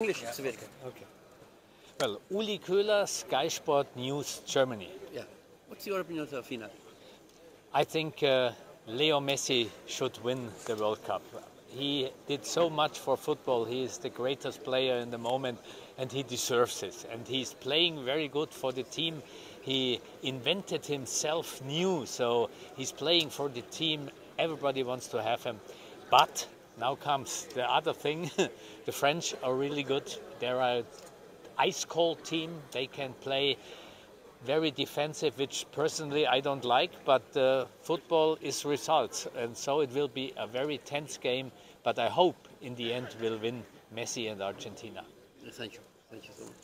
English, it's okay. Okay. Well, Uli Köhler, Sky Sport News, Germany. Yeah. What's your opinion of the final? I think uh, Leo Messi should win the World Cup. He did so much for football. He is the greatest player in the moment and he deserves it. And he's playing very good for the team. He invented himself new, so he's playing for the team. Everybody wants to have him. But now comes the other thing. the French are really good. They're an ice cold team. They can play very defensive, which personally I don't like, but uh, football is results. And so it will be a very tense game, but I hope in the end we'll win Messi and Argentina. Thank you. Thank you so much.